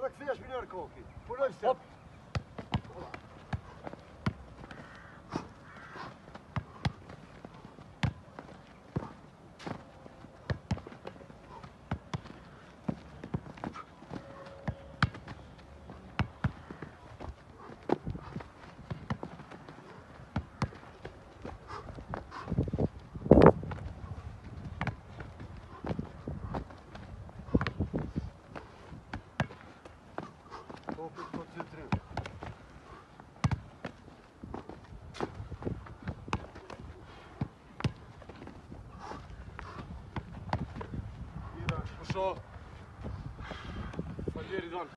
Edhe kthehesh aqui por Punoj está Пошел.